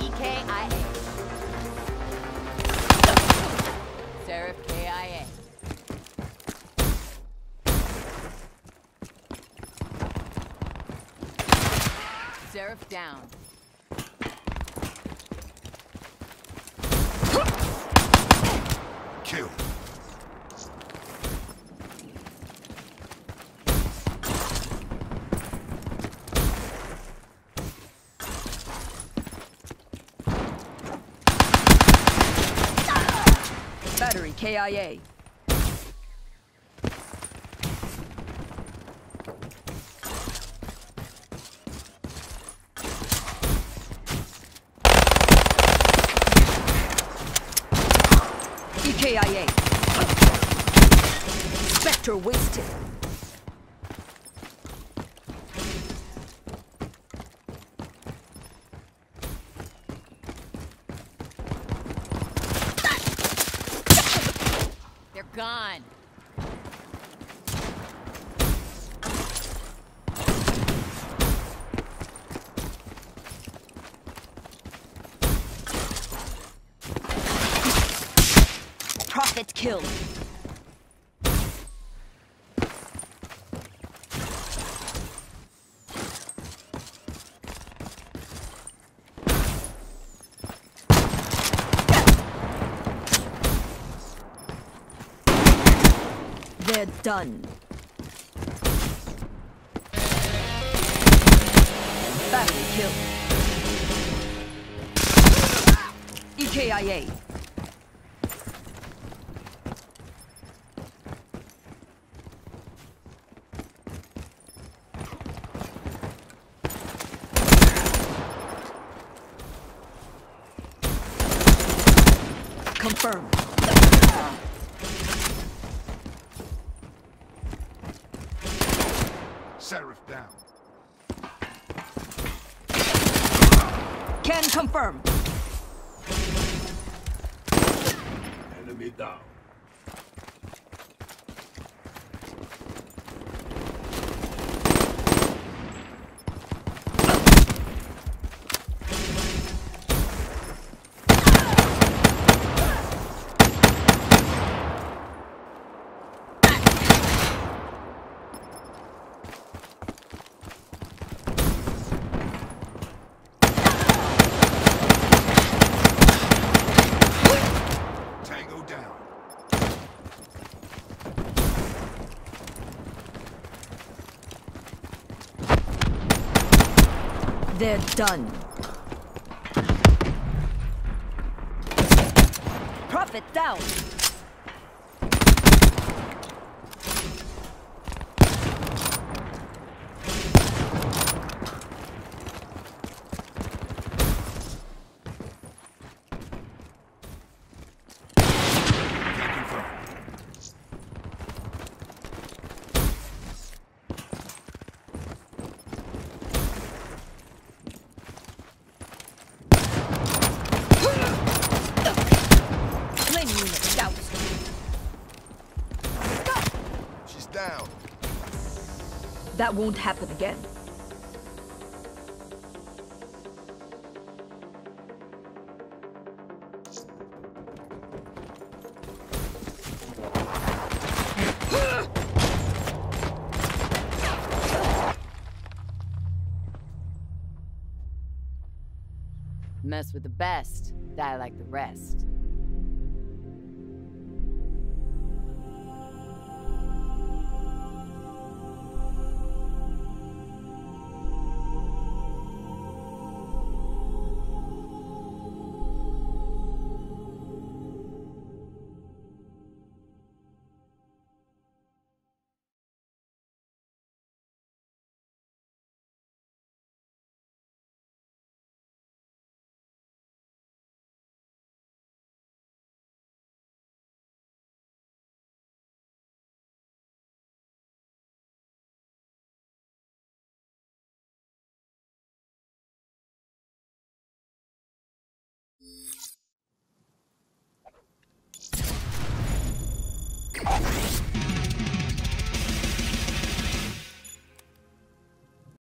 EKIA. Seraph KIA. Seraph down. Kill. Battery KIA. EKIA. Spectre wasted. Gone. Prophet killed. They're done. Battery kill. EKIA. Confirmed. Seraph down. Can confirm. Enemy down. Tango down. They're done. Prophet down. Can confirm. Flame unit doused. She's down. That won't happen again. Mess with the best, die like the rest.